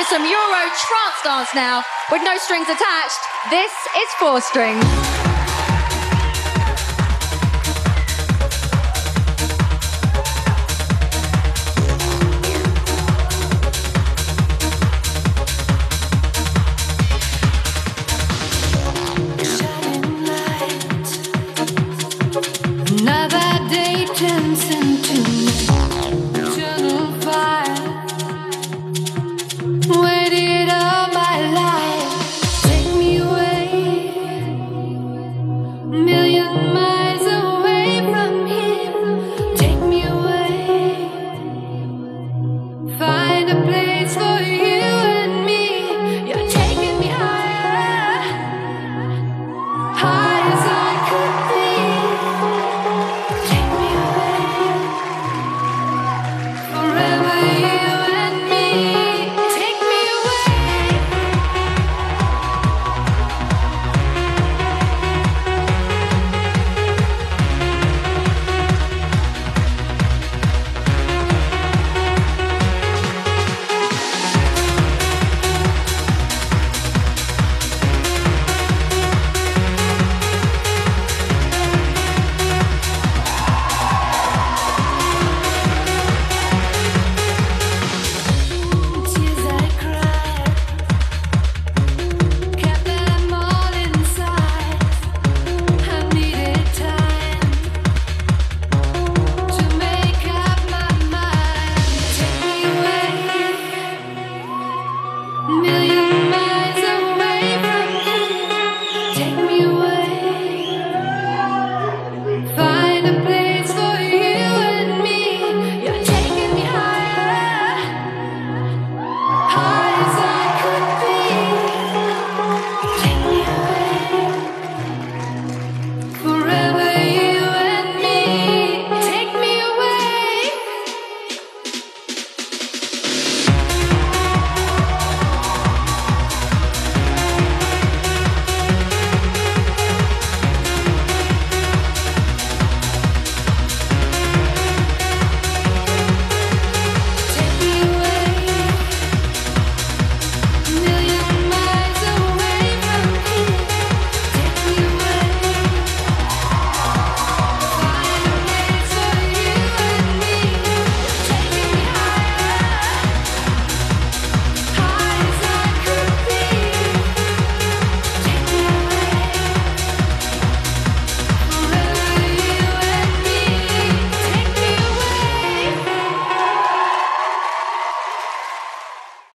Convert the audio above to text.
for some Euro trance dance now with no strings attached. This is Four Strings.